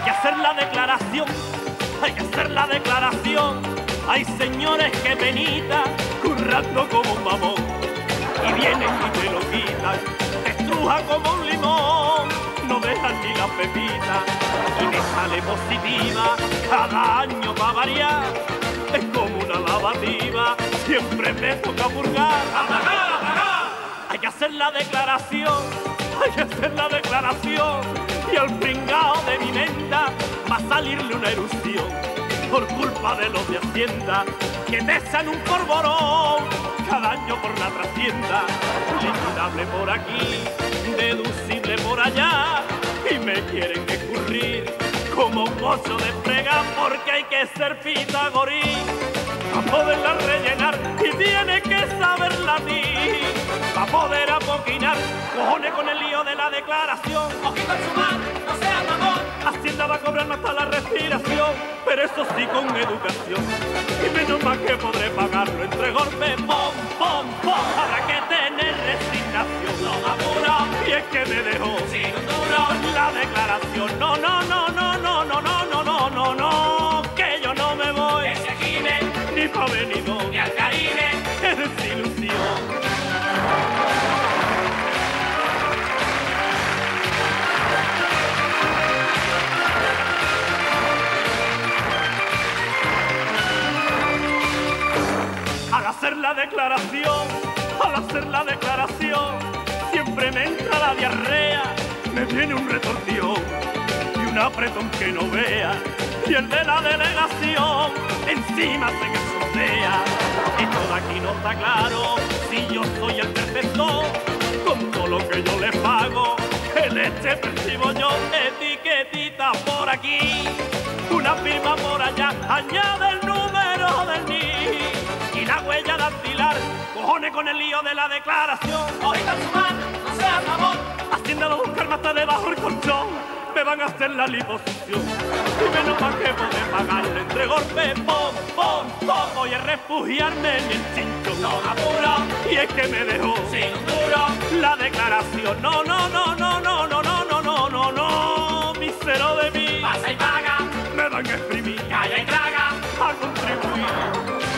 Hay que hacer la declaración, hay que hacer la declaración. Hay señores que penita currando como un mamón. Y vienen y te lo quitan, te estruja como un limón. No dejan ni la pepita y me sale positiva cada año va a variar. Es como una lavativa, siempre me toca purgar. Hay que hacer la declaración, hay que hacer la declaración. Y al pringao de mi venta va a salirle una erupción por culpa de los de Hacienda que besan un porborón cada año por la trascienda. Liquidable por aquí, deducible por allá y me quieren escurrir como un ocho de frega porque hay que ser pitagorí a poderla rellenar cojones con el lío de la declaración Ojito en su mar, no sea mamón. Hacienda va a cobrarme hasta la respiración pero eso sí con educación y menos mal que podré pagarlo entre golpes pom pom pom para que tener resignación No apuro, y es que me dejó sin un duro. la declaración no no al hacer la declaración, siempre me entra la diarrea, me viene un retortión y un apretón que no vea, y el de la delegación encima se que sortea. Y todo aquí no está claro si yo soy el perfecto, con todo lo que yo le pago, el leche percibo yo, etiquetita por aquí, una firma por allá, añade cojones con el lío de la declaración. En su mar, no sea mamón. Hacienda va a buscarme hasta debajo el colchón, me van a hacer la liposición. Y menos mal que poder pagarle entre golpes, pom, pom, pom, voy a refugiarme en el chincho. No apuro, Y es que me dejó sin duro. la declaración. No, no, no, no, no, no, no, no, no, no, no, mísero de mí, Pasa y paga, me van a exprimir, calla y traga. a contribuir.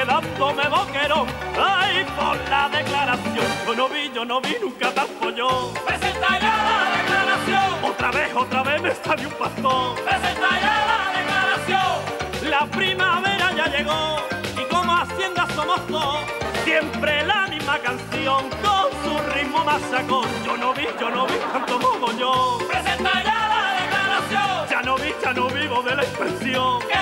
Quedándome boquerón. Ay, por la declaración. Yo no vi, yo no vi, nunca te apoyó. Presenta ya la declaración. Otra vez, otra vez me salió un pastón. Presenta ya la declaración. La primavera ya llegó y como Hacienda somos dos, siempre la misma canción con su ritmo masacón. Yo no vi, yo no vi tanto como yo. Presenta ya la declaración. Ya no vi, ya no vivo de la expresión.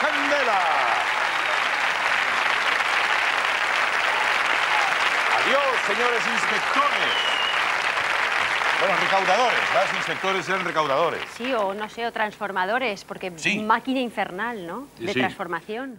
Candela. Adiós, señores inspectores. Bueno, recaudadores, más inspectores eran recaudadores. Sí, o no sé, o transformadores, porque Sí. máquina infernal, ¿no? Sí, De sí. transformación.